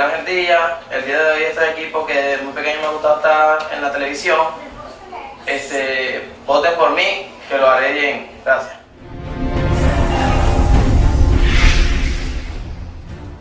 Ángel Díaz. El día de hoy estoy aquí porque desde muy pequeño me gusta estar en la televisión. Este, voten por mí, que lo haré bien. Gracias.